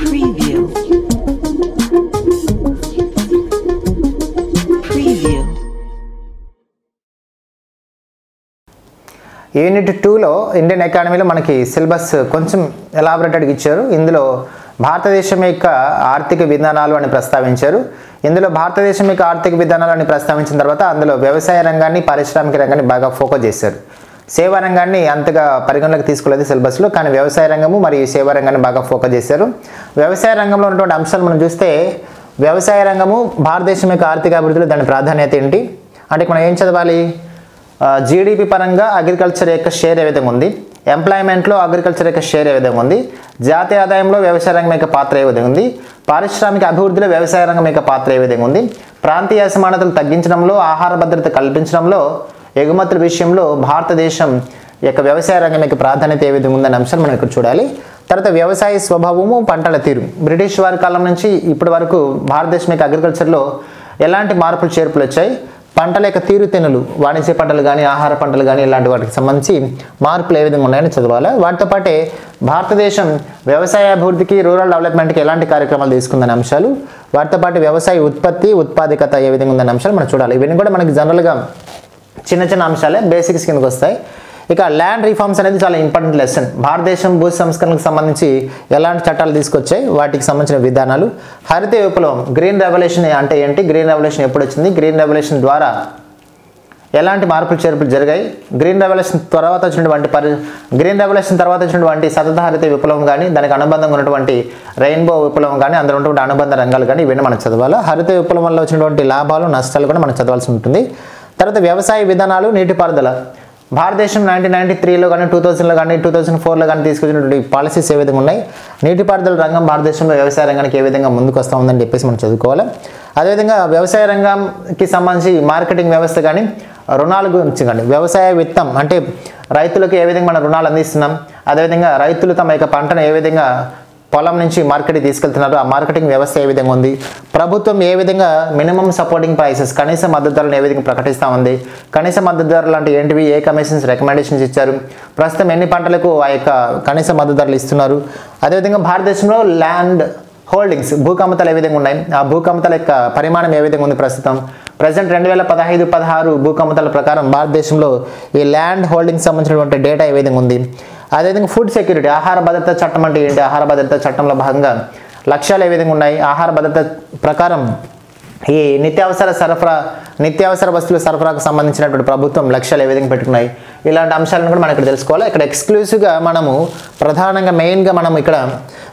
Preview. Preview. Unit టూలో Indian ఎకానమీలో మనకి సిలబస్ కొంచెం ఎలాబరేటెడ్గా ఇచ్చారు ఇందులో భారతదేశం యొక్క ఆర్థిక విధానాలు అని ప్రస్తావించారు ఇందులో భారతదేశం యొక్క ఆర్థిక విధానాలు అని ప్రస్తావించిన తర్వాత అందులో వ్యవసాయ రంగాన్ని పారిశ్రామిక రంగాన్ని బాగా ఫోకస్ చేశారు సేవా రంగాన్ని అంతగా పరిగణలోకి తీసుకోలేదు సిలబస్లో కానీ వ్యవసాయ రంగము మరియు సేవా రంగాన్ని బాగా ఫోకస్ చేశారు. వ్యవసాయ రంగంలో ఉన్నటువంటి అంశాలు మనం చూస్తే వ్యవసాయ రంగము భారతదేశం యొక్క ఆర్థిక అభివృద్ధిలో దాని ప్రాధాన్యత ఏంటి? అంటే మనం ఏం చదవాలి? జీడిపి పరంగా అగ్రికల్చర్ యొక్క షేర్ ఏ విధంగా ఉంది? ఎంప్లాయ్మెంట్లో అగ్రికల్చర్ యొక్క షేర్ ఏ విధంగా ఉంది? జాతీయ ఆదాయంలో వ్యవసాయ రంగం యొక్క పాత్ర ఏ విధంగా ఉంది? పారిశ్రామిక అభివృద్ధిలో వ్యవసాయ రంగం యొక్క పాత్ర ఏ విధంగా ఉంది? ప్రాంతీయ అసమానతలు తగ్గించడంలో ఆహార భద్రత కల్పించడంలో ఎగుమతుల విషయంలో భారతదేశం యొక్క వ్యవసాయ రంగం యొక్క ప్రాధాన్యత ఏ విధంగా ఉందనే అంశాన్ని మనం ఇక్కడ చూడాలి. తర్వాత వ్యవసాయ స్వభావము పంటల తీరు. బ్రిటిష్ వారి కాలం నుంచి ఇప్పటి వరకు భారతదేశం యొక్క అగ్రికల్చర్లో ఎలాంటి మార్పులు చేర్పులు వచ్చాయి? పంటల యొక్క తీరు తెనులు వాణిజ్య పంటలు కానీ ఆహార పంటలు కానీ ఇలాంటి వాటికి సంబంధించి మార్పులు ఏ విధంగా ఉన్నాయని చదవాలి. వాటితో పాటే భారతదేశం వ్యవసాయ అభివృద్ధికి రూరల్ డెవలప్మెంట్కి ఎలాంటి కార్యక్రమాలు తీసుకుందనే అంశాలు వాటితో పాటు వ్యవసాయ ఉత్పత్తి ఉత్పాదకత ఏ విధంగా ఉందనే అంశాలు మనం చూడాలి. ఇవన్నీ కూడా మనకి జనరల్గా చిన్న చిన్న అంశాలే బేసిక్స్ కిందకి వస్తాయి. ఇక ల్యాండ్ రిఫార్మ్స్ అనేది చాలా ఇంపార్టెంట్ లెసన్ భారతదేశం భూ సంస్కరణకు సంబంధించి ఎలాంటి చట్టాలు తీసుకొచ్చాయి వాటికి సంబంధించిన విధానాలు. హరిత విప్లవం గ్రీన్ రెవల్యూషన్ అంటే ఏంటి? గ్రీన్ రెవల్యూషన్ ఎప్పుడు వచ్చింది? గ్రీన్ రెవల్యూషన్ ద్వారా ఎలాంటి మార్పులు చేర్పులు జరిగాయి? గ్రీన్ రెవల్యూషన్ తర్వాత వచ్చినటువంటి పరి గ్రీన్ రెవల్యూషన్ తర్వాత వచ్చినటువంటి సతత హరిత విప్లవం కానీ దానికి అనుబంధంగా ఉన్నటువంటి రెయిన్బో విప్లవం కానీ అందులో ఉన్నటువంటి అనుబంధ రంగాలు కానీ ఇవన్నీ మనం చదవాలి? హరిత విప్లవంలో వచ్చినటువంటి లాభాలు నష్టాలు కూడా మనం చదవాల్సి ఉంటుంది. తర్వాత వ్యవసాయ విధానాలు నీటిపారుదల. భారతదేశం నైన్టీన్ నైన్టీ త్రీలో కానీ టూ థౌసండ్లో కానీ టూ థౌసండ్ ఫోర్లో కానీ తీసుకొచ్చినటువంటి పాలసీస్ ఏ విధంగా ఉన్నాయి? నీటిపారుదల రంగం భారతదేశంలో వ్యవసాయ రంగానికి ఏ విధంగా ముందుకు వస్తూ ఉందని చెప్పేసి మనం చదువుకోవాలి. అదేవిధంగా వ్యవసాయ రంగంకి సంబంధించి మార్కెటింగ్ వ్యవస్థ కానీ రుణాల గురించి కానీ వ్యవసాయ విత్తం అంటే రైతులకు ఏ విధంగా మనం రుణాలు అందిస్తున్నాం? అదేవిధంగా రైతులు తమ యొక్క పంటను ఏ విధంగా పొలం నుంచి మార్కెట్ తీసుకెళ్తున్నారు. ఆ మార్కెటింగ్ వ్యవస్థ ఏ విధంగా ఉంది? ప్రభుత్వం ఏ విధంగా మినిమం సపోర్టింగ్ ప్రైసెస్ కనీస మద్దతు ధరలను ఏ విధంగా ప్రకటిస్తూ ఉంది? కనీస మద్దతు ధరలు అంటే ఏంటివి? ఏ కమిషన్స్ రికమెండేషన్స్ ఇచ్చారు? ప్రస్తుతం ఎన్ని పంటలకు ఆ యొక్క కనీస మద్దతు ధరలు ఇస్తున్నారు? అదేవిధంగా భారతదేశంలో ల్యాండ్ హోల్డింగ్స్ భూకమతలు ఏ విధంగా ఉన్నాయి? ఆ భూకమతల యొక్క పరిమాణం ఏ విధంగా ఉంది ప్రస్తుతం? ప్రజెంట్ రెండు వేల పదహైదు పదహారు భూకమతల ప్రకారం భారతదేశంలో ఈ ల్యాండ్ హోల్డింగ్ సంబంధించినటువంటి డేటా ఏ విధంగా ఉంది? అదేవిధంగా ఫుడ్ సెక్యూరిటీ ఆహార భద్రత చట్టం అంటే ఏంటి? ఆహార భద్రత చట్టంలో భాగంగా లక్ష్యాలు ఏ విధంగా ఉన్నాయి? ఆహార భద్రత ప్రకారం ఈ నిత్యావసర సరఫరా నిత్యావసర వస్తువుల సరఫరాకు సంబంధించినటువంటి ప్రభుత్వం లక్ష్యాలు ఏ విధంగా పెట్టుకున్నాయి? ఇలాంటి అంశాలను కూడా మనం ఇక్కడ తెలుసుకోవాలి. ఇక్కడ ఎక్స్క్లూసివ్గా మనము ప్రధానంగా మెయిన్గా మనం ఇక్కడ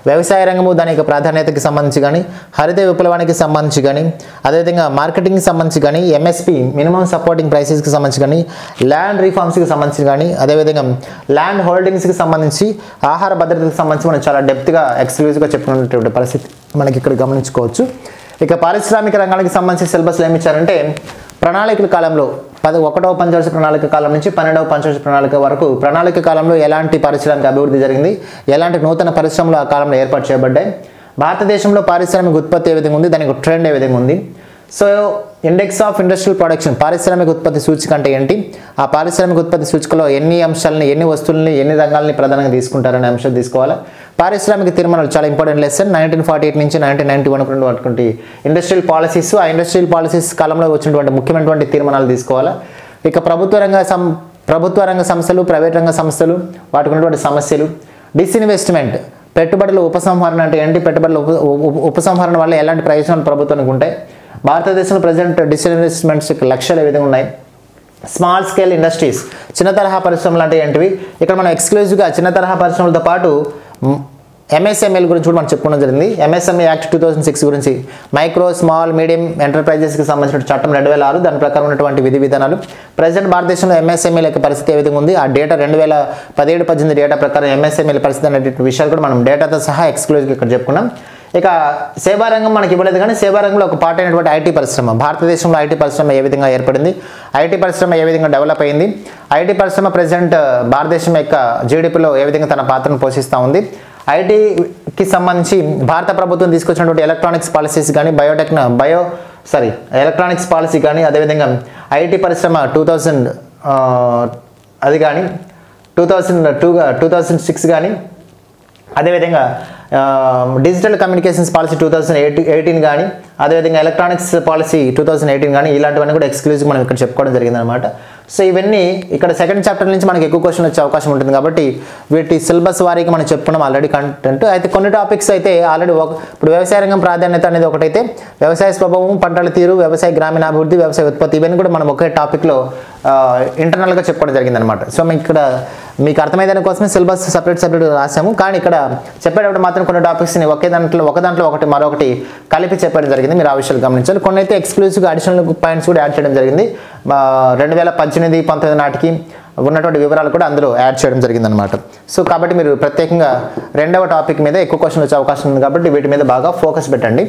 వ్యవసాయ రంగము దాని యొక్క ప్రాధాన్యతకి సంబంధించి కానీ హరిత విప్లవానికి సంబంధించి కానీ అదేవిధంగా మార్కెటింగ్కి సంబంధించి కానీ ఎంఎస్పి మినిమం సపోర్టింగ్ ప్రైసెస్కి సంబంధించి కానీ ల్యాండ్ రిఫార్మ్స్కి సంబంధించి కానీ అదేవిధంగా ల్యాండ్ హోల్డింగ్స్కి సంబంధించి ఆహార భద్రతకు సంబంధించి మనం చాలా డెప్త్గా ఎక్స్క్లూజివ్గా చెప్పుకున్నటువంటి పరిస్థితి మనకి ఇక్కడ గమనించుకోవచ్చు. ఇక పారిశ్రామిక రంగానికి సంబంధించిన సిలబస్లు ఏమిచ్చారంటే ప్రణాళికల కాలంలో పది ఒకటవ పంచవర్ష ప్రణాళిక కాలం నుంచి పన్నెండవ పంచవర్ష ప్రణాళిక వరకు ప్రణాళిక కాలంలో ఎలాంటి పారిశ్రామిక అభివృద్ధి జరిగింది ఎలాంటి నూతన పరిశ్రమలు ఆ కాలంలో ఏర్పాటు చేయబడ్డాయి భారతదేశంలో పారిశ్రామిక ఉత్పత్తి ఏ విధంగా ఉంది దానికి ట్రెండ్ ఏ విధంగా ఉంది so index of industrial production పారిశ్రామిక ఉత్పత్తి సూచిక అంటే ఏంటి? ఆ పారిశ్రామిక ఉత్పత్తి సూచికలో ఎన్ని అంశాలని ఎన్ని వస్తువులని ఎన్ని రంగాలని ప్రధానంగా తీసుకుంటారనే అంశం తీసుకోవాలి. పారిశ్రామిక తీర్మానాలు చాలా important lesson nineteen forty eight నుంచి నైన్టీన్ నైన్టీ వన్ అటువంటి ఇండస్ట్రియల్ పాలసీస్ ఆ ఇండస్ట్రియల్ పాలసీస్ కాలంలో వచ్చినటువంటి ముఖ్యమైనటువంటి తీర్మానాలు తీసుకోవాలి. ఇక ప్రభుత్వ రంగ సం ప్రభుత్వ రంగ సంస్థలు ప్రైవేట్ రంగ సంస్థలు వాటికి ఉన్నటువంటి సమస్యలు. డిస్ఇన్వెస్ట్మెంట్ పెట్టుబడుల ఉపసంహరణ అంటే ఏంటి? పెట్టుబడుల ఉప- ఉపసంహరణ వల్ల ఎలాంటి ప్రయోజనాలు ప్రభుత్వానికి ఉంటాయి? భారతదేశంలో ప్రజెంట్ డిస్ఇన్వెస్ట్మెంట్స్ యొక్క లక్ష్యాలు ఏ విధంగా ఉన్నాయి? స్మాల్ స్కేల్ ఇండస్ట్రీస్ చిన్న తరహా పరిశ్రమలు అంటే ఏంటివి? ఇక్కడ మనం ఎక్స్క్లూజివ్గా చిన్న తరహా పరిశ్రమలతో పాటు ఎంఎస్ఎంఎల్ గురించి కూడా మనం చెప్పుకోవడం జరిగింది. MSMA act two thousand six గురించి. మైక్రో స్మాల్ మీడియం ఎంటర్ప్రైజెస్కి సంబంధించిన చట్టం రెండు వేల ఆరు దాని ప్రకారం ఉన్నటువంటి విధి విధానాలు. ప్రజెంట్ భారతదేశంలో ఎంఎస్ఎంఈల యొక్క పరిస్థితి ఏ విధంగా ఉంది? ఆ డేటా రెండు వేల పదిహేడు పద్దెనిమిది డేటా ప్రకారం ఎంఎస్ఎంఎల్ పరిస్థితి అనేటువంటి విషయాలు కూడా మనం డేటాతో సహా ఎక్స్క్లూజివ్గా ఇక్కడ చెప్పుకున్నాం. ఇక సేవా రంగం మనకి ఇవ్వలేదు కానీ సేవా రంగంలో ఒక పార్ట్ అయినటువంటి ఐటీ పరిశ్రమ భారతదేశంలో ఐటీ పరిశ్రమ ఏ విధంగా ఏర్పడింది? ఐటీ పరిశ్రమ ఏ విధంగా డెవలప్ అయింది? ఐటీ పరిశ్రమ ప్రజెంట్ భారతదేశం యొక్క జీడిపిలో ఏ విధంగా తన పాత్రను పోషిస్తూ ఉంది? ఐటీకి సంబంధించి భారత ప్రభుత్వం తీసుకొచ్చినటువంటి ఎలక్ట్రానిక్స్ పాలసీస్ కానీ బయోటెక్న బయో సారీ ఎలక్ట్రానిక్స్ పాలసీ కానీ అదేవిధంగా ఐటీ పరిశ్రమ టూ థౌజండ్ అది కానీ two thousand two two thousand six కానీ అదేవిధంగా digital communications policy two thousand eighty eighteen కానీ అదేవిధంగా electronics policy two thousand eighteen కానీ ఇలాంటివన్నీ కూడా ఎక్స్క్లూజివ్ మనం ఇక్కడ చెప్పుకోవడం జరిగిందనమాట సో ఇవన్నీ ఇక్కడ సెకండ్ చాప్టర్ నుంచి మనకి ఎక్కువ క్వశ్చన్ వచ్చే అవకాశం ఉంటుంది కాబట్టి వీటి సిలబస్ వారికి మనం చెప్పుకున్నాం ఆల్రెడీ కంటెంట్ అయితే కొన్ని టాపిక్స్ అయితే ఆల్రెడీ ఒక ఇప్పుడు వ్యవసాయ రంగం ప్రాధాన్యత అనేది ఒకటైతే వ్యవసాయ స్వభావం పంటల తీరు వ్యవసాయ గ్రామీణాభివృద్ధి వ్యవసాయ ఉత్పత్తి ఇవన్నీ కూడా మనం ఒకే టాపిక్లో ఇంటర్నల్గా చెప్పుకోవడం జరిగిందనమాట సో మేము ఇక్కడ మీకు అర్థమయ్యేదాని కోసమే సిలబస్ సపరేట్ సపరేట్ రాసాము కానీ ఇక్కడ చెప్పేటప్పుడు మాత్రం కొన్ని టాపిక్స్ని ఒకే దాంట్లో ఒక దాంట్లో ఒకటి మరొకటి కలిపి చెప్పడం జరిగింది. మీరు ఆ విషయాలు గమనించాలి. కొన్ని అయితే ఎక్స్క్లూజివ్గా అడిషనల్ పాయింట్స్ కూడా యాడ్ చేయడం జరిగింది. రెండు వేల పద్దెనిమిది పంతొమ్మిది నాటికి ఉన్నటువంటి వివరాలు కూడా అందులో యాడ్ చేయడం జరిగిందనమాట సో కాబట్టి మీరు ప్రత్యేకంగా రెండవ టాపిక్ మీద ఎక్కువ క్వశ్చన్ వచ్చే అవకాశం ఉంది కాబట్టి వీటి మీద బాగా ఫోకస్ పెట్టండి.